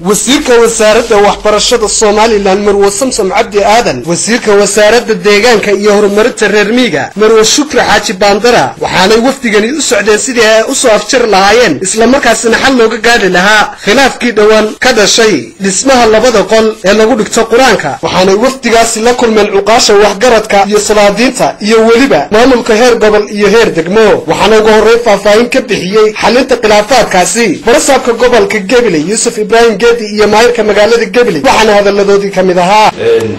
wasiirka wasaaradda waxbarashada somalilan marwe samsom cabdi aadan wasiirka wasaaradda deegaanka iyo horumarinta reer miiga marwe shukri xaaji baandara. Waxaanay wafdigani u socdeen sidii ay u soo afjari lahaayeen islamarkaasina xal looga gaadhi lahaa khilaafkii dhowaan ka dhashay dhismaha labada qol ee lagu dhigto qur'aanka. Waxaanay wafdigaasi la kulmeen cuqaasha waxgaradka iyo salaadiinta iyo weliba maamulka heer gobol iyo heer degmo. Waxaana ugu horreyn faahfaahin ka bixiyey xalinta khilaafaadkaasi. Barasaabka gobolka gebile yuusuf ibraahim geedi iyo maayirka magaalada gebile waxaana hadalladoodii ka mid ahaa.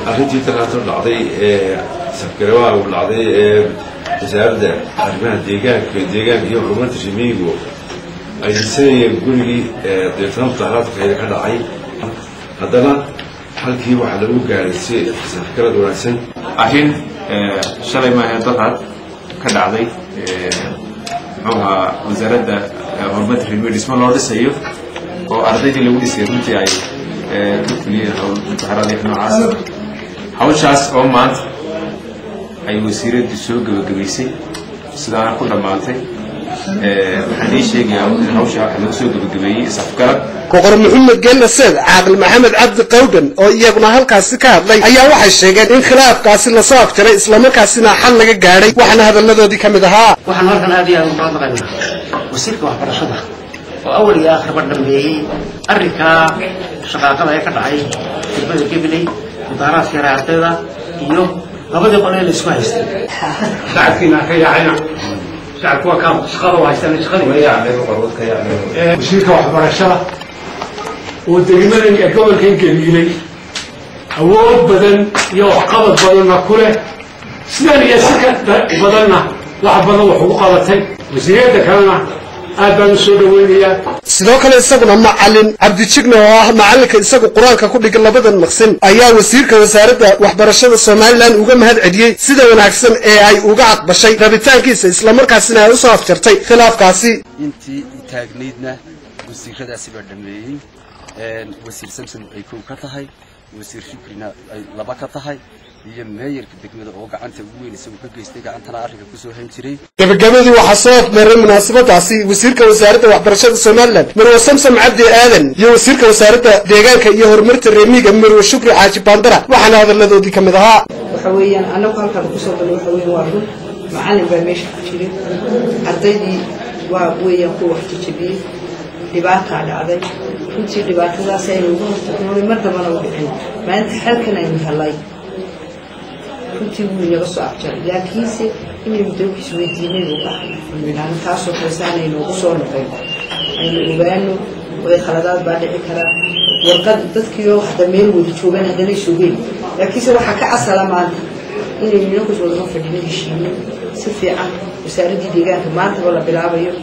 Arrintii taraato dhacday ee safgarabaha uu dhacday ee wasaaradda arrimaha deegaanka deegaanka iyo horumarinta shimiigu ay dhisanayeen gurigii deetana mudaharaadkayda ka dhacay. Haddana halkii waxaa lagu gaaray si safgarad wanaagsan. Arrin shalay maahe daraad ka dhacday muxuu ahaa wasaaradda horumarinta rimiyo dhismo loo dhisayo oo ardaydii lagu dhisay runtii ay ka fuliyeen mutaharada noocaasa hawshaas oo maanta ay wasiiraddu soo gebagabaysay sidaana ku dhammaatay. Waxaan ii sheegayaa in hawshaa waxa lagu soo gebagabeeyey isafgarad boqor maxamed geelle seed caaqil maxamed cabdi qawdhan oo iyaguna halkaasi ka hadlay ayaa waxay sheegeen in khilaafkaasi la soo afjaray islamarkaasina xal laga gaadhay waxaana hadalladoodii ka mid ahaa. Waxaan halkan aad iyo aad uga maqaynaa wasiirka waxbarashada oo awal iyo aakhirba dhambeeyey arrinkaa shaqaaqada ee ka dhacay degmada gabiley mudaaraadka yara ardayda iyo labadii qol ee la isku haystay shacabkiina ka yaacayna shacabku waa kaa shaqada u haystaan shaqadii wasiirka waxbarashada oo degmadan ee gobolkan geliilay awood badan iyo waxqabad badanna ku leh sidan iyo si ka badanna wax badan wax ugu qabatay wasiiriyadda kalena sidoo kale isaguna macalin cabdijigna oo ah macalinka isagu qur'aanka ku dhiga labadan maqsin ayaa wasiirka wasaaradda waxbarashada somalilan uga mahad celiyey sida wanaagsan ee ay uga aqbashay rabitaankiisa islamarkaasina ay u soo afjartay khilaafkaasi. Intii taagnaydna wasiiradaasi baa dhameeyey wasiir samsom ay kow ka tahay. Wasiir shukrina ay laba ka tahay iyo meeyarka degmada oo gacanta ugu weyn isagu ka geystay gacantana arrinka ku soo hayn jiray gabagabadii waxaa soo afmeeray munaasabadaasi wasiirka wasaaradda waxbarashada somalilan marwe samsom cabdi aadan iyo wasiirka wasaaradda deegaanka iyo horumarinta reemiga marwe shukri xaaji baandara waxaana hadalladoodii ka mid ahaa waxa weeyaan annagu halkaan ku soo galay waxa weeyaan waa run macallin baa meesha ku jiray ardaydii waa weeyaan kuwa wax jajabiyey dhibaataa dhacday runtii dhibaatadaas aynu uga hortagnooday mar dambana u dhicin maalinta xalkan aynu helay runtii wuu inaga soo afjaray laakiinse inaynu dee wax isweydiinay buu ahay aynu taasoo kale si aanay noogu soo noqon aynu ogaano way khaladaad baa dhici karaa warqad dadkiioo hadda meel wada joogaan haddana sugeen laakiinse waxaa ka asala maanta inaynu inagus wadama fadhino heshiino si fiican wasaaraddii deegaanka maantaba la bilaabayo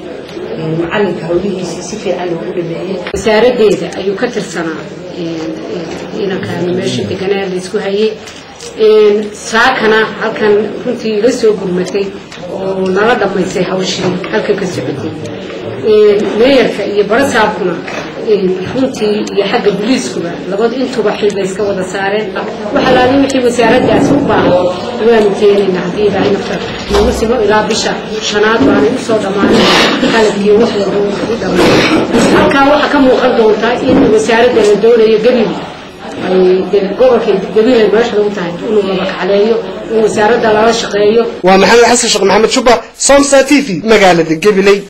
macalinka hawlihiisii si fiican loogu dhameeyey wasaaraddeeda ayuu ka tirsanaa inankaanu meesha deganaa laysku hayay saakana halkan runtii ila soo gurmatay oo nala dhammaysay hawshii halkan ka socotay meeyarka iyo barasaabkuna runtii iyo xagga boliiskuba labadu intuba xilbay iska wada saareen. Waxalaali wixii wasaaraddaas u baahan waanu keenayna haddii ilaahay nafta noogu simo ilaa bisha shanaad baanu u soo dhammaanay qalabkii wax walba u dhammaanay. Halkaa waxaa ka muuqan doontaa in wasaaradda la doonayo gabil gobolka gabiilay meesha lagu tahay inuu laba kacleeyo in